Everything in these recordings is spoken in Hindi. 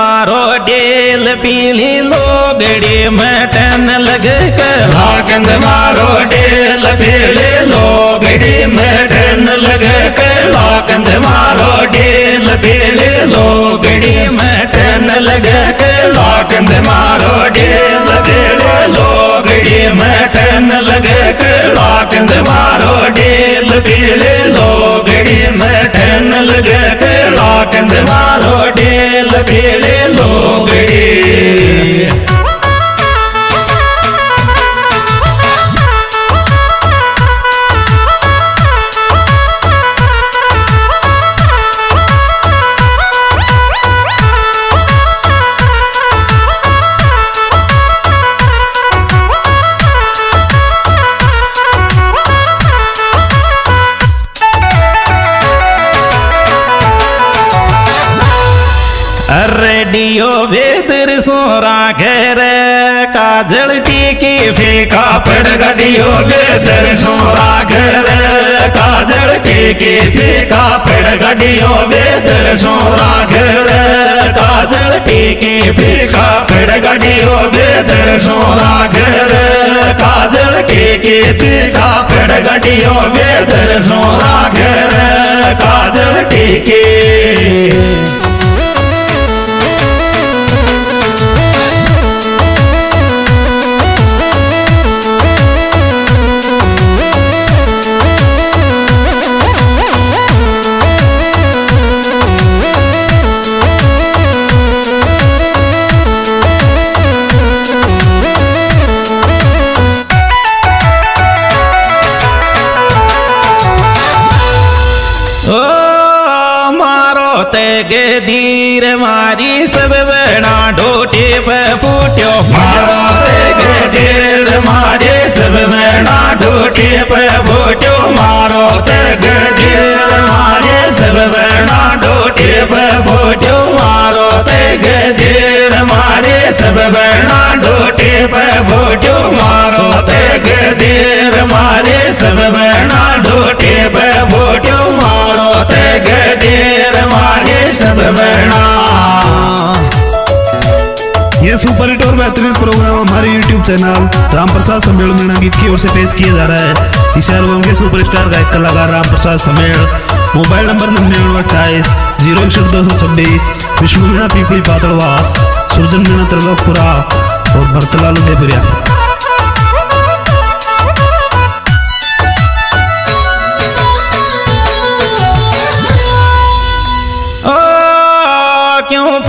कंदवारो डेल पीली लोगड़ी मटन लग कला कंदवारो डेल पीली लोगड़ी मटन लग कला कंदवारो डेल पीली लोगड़ी मटन लग कला कंदवारो डेल पीली लोगड़ी मटन लग कला कंदवारो डेल पीली लोगड़ी मटन लग डेल पीली लोगड़ी। रेडियो बेदर सोरा घेर काजल टीकी फेंका पड़ गडियो बेदर सोरा घेर काजल टीकी फेंका पड़ गडियो बेदर सोरा घेर काजल टीकी फेंका पड़ गडियो बेदर सोरा घेर काजल टीकी फेंका पड़ गडियो बेदर सोरा घेर काजल टीकी। ओ, मारो ते गे धीर मारी सब बना ढोटे पे मारो ते गे धीर मारे सब बना ढोटे पे मारो ते गे धीर मारे सब बना ढोटे पे मारो ते गे धीर मारे सब बना ढोटे पे मारो ते गे धीर ये सुपर हिट और बेहतरीन प्रोग्राम हमारे यूट्यूब चैनल राम प्रसाद सम्मेलन मीणा गीत की ओर से पेश किया जा रहा है। इस एल्बम के सुपरस्टार गायक कलाकार राम प्रसाद समेल मोबाइल नंबर निन्यानवे अट्ठाईस ज़ीरो इकसठ दो सौ छब्बीस, विष्णु मीणा पीपली पातड़वास सुरजन मीणा त्रिलोकपुरा और भरतलाल देवरिया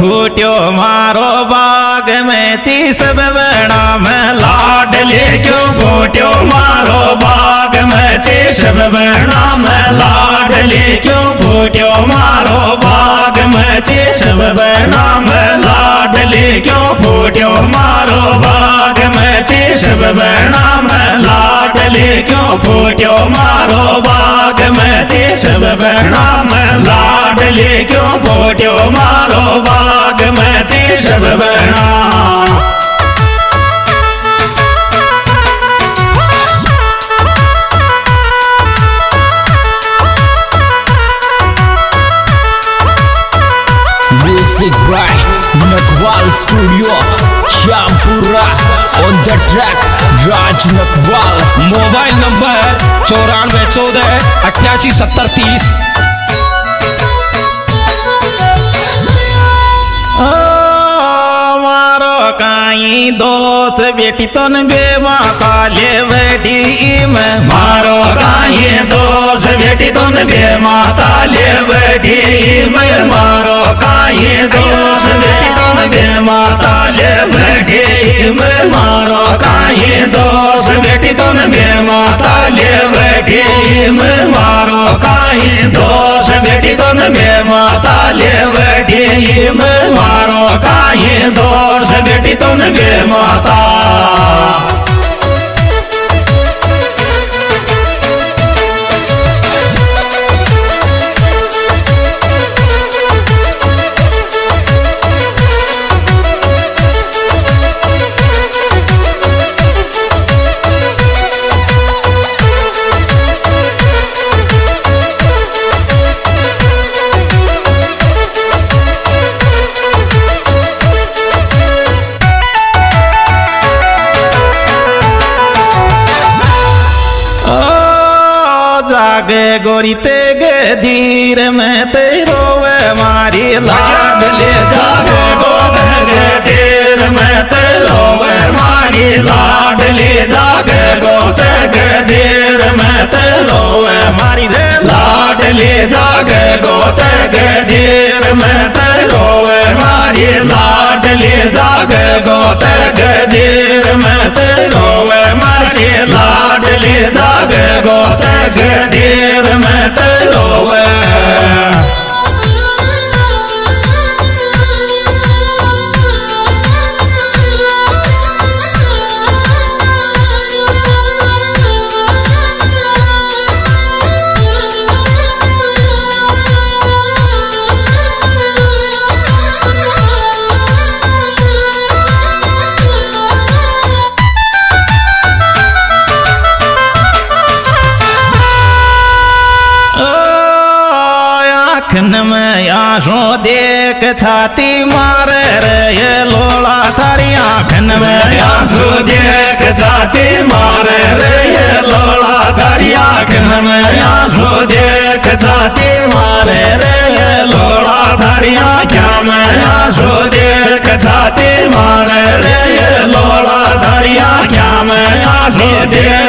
फूट्यो मारो बाग में ची सब बना में लाडले क्यों फूट्यो मारो बाग में ची सब बना में लाडले क्यों फूट्यो मारो बाग में ची सब बना में लाडले क्यों फूट्यो मारो बाग में ची सब बना लाडले क्यों फूट्यो? मारो बाग में ची सब बना में लाडले क्यों फूट्यो? मारो बाग में बना Music by Nakwal Studio, Shampura on the track, Raj Nakwal. Mobile number चौरानवे चौदह अट्ठासी सत्तर तीस काई दोस बेटी तन बे माता ले बेटी में मारो काई दोस बेटी तन बे माता ले बेटी में मारो काई दोस बेटी बे माता ले बेटी में मारो कहीं दोष? बेटी तुम बे माता ले बेटी में मारो कहीं दोष? बेटी तुम बे माता ले बेटी में मारो काई दोष? बेटी तुम बे माता। जागे गोरी ते गदीर में ते रोवे मारी लाडली जागे गोद गदीर में ते रोवे मारी लाडली जागे गोद गदीर में ते रोवे मारी रे लाडली जागे गोद गदीर में ते रोवे मारी लाड ले जागे गोद गदीर में ते रोवे मारी लाड ले गोद गदीर में छाती मारे रे ये लोला थारी आखन में आँसू देख छाती मारे रे ये लोला थारी आखन में आँसू देख छाती मारे रे ये लोला थारी आँखों में आँसू देख छाती मारे रे ये लोला थारी आँखों में आँसू देख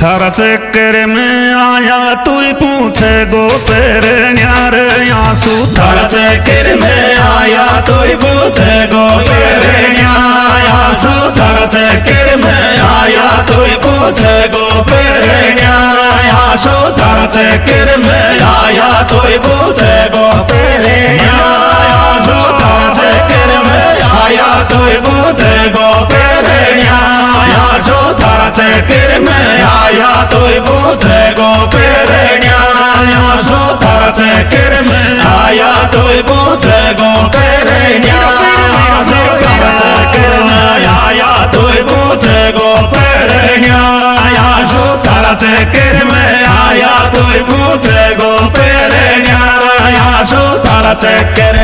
थारा चक्कर में आया, तू पूछे गो तेरे न्यार आँसू। थारा चक्कर में आया तो पूछे गो तेरे न्याया सो थारा चक्कर में आया तो पूछे गो तेरे न्याया सो थारा चक्कर में आया तो पूछे गो तेरे न्याया सो थारा चक्कर में आया तो पूछे गो तेरे न्याया थारा चक्कर में आया तो पूछे गो तेरे न्याया सो थारा चक्कर में आया तो पूछे गो तेरे न्याया सो थारा चक्कर में आया तो पूछे गो तेरे न्याया सो थारा चक्कर में आया तो पूछे गो तेरे न्याया सो थारा चक्कर